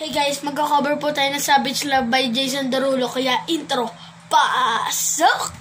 Hey guys, magka-cover po tayo ng Savage Love by Jason Derulo. Kaya intro, pasok!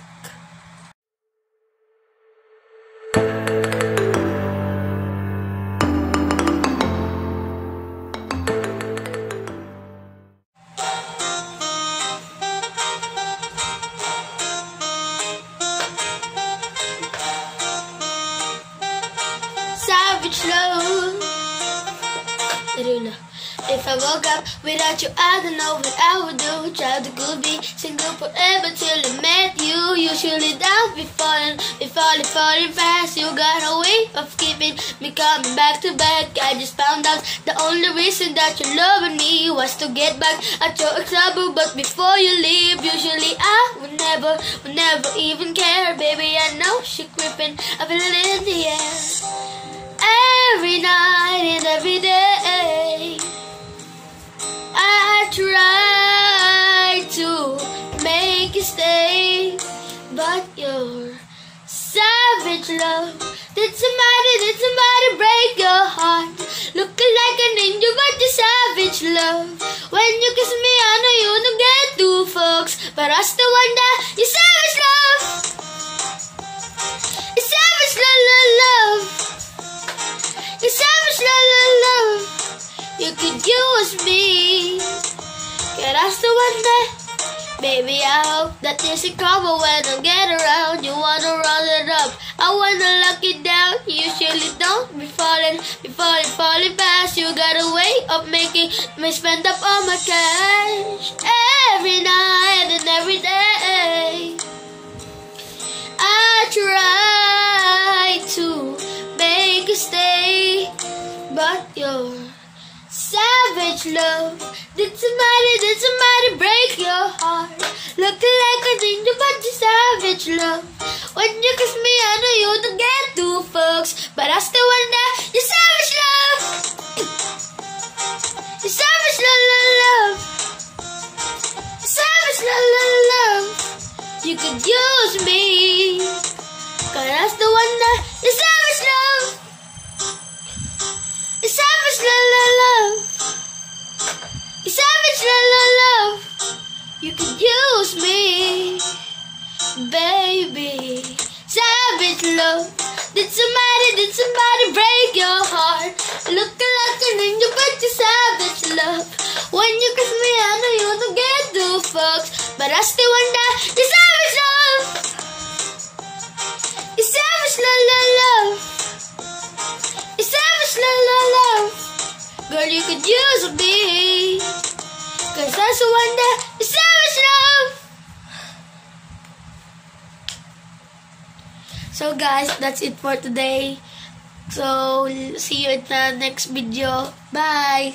If I woke up without you, I don't know what I would do. Tried to could be single forever till I met you. Usually down, be falling, be falling, falling fast. You got a way of keeping me coming back to back. I just found out the only reason that you're loving me was to get back at your trouble. But before you leave, usually I would never, would never even care. Baby, I know she creeping, I feel it in the air. Try to make you stay, but your savage love did somebody, did somebody break your heart? Looking like an angel, but you're savage love. When you kiss me, I know you don't get two fucks, but I still wonder, you savage love. You savage love, love, love. You savage love, love. You could use me. Can I still wonder? Baby, I hope that this is cover when I get around. You wanna roll it up. I wanna lock it down. You usually don't be falling, be falling, falling fast. You got a way of making me spend up all my cash every night and every day. I try to make you stay, but you're savage love. Did somebody, did somebody break your heart? Looking like a angel, but you savage love. When you kiss me, I know you don't get two fucks, but I still wonder, you savage love. You savage love, love, love. You savage love, love, love. You could use me, cause I still wonder, you You could use me, baby. Savage love. Did somebody, did somebody break your heart? Looking like an angel, but you savage love. When you kiss me, I know you don't get two fucks, but I still wonder, you savage love. You savage love, love, love. You savage love, love, love. Girl, you could use me. So wonder, you savage love. So guys, that's it for today. So, see you in the next video. Bye!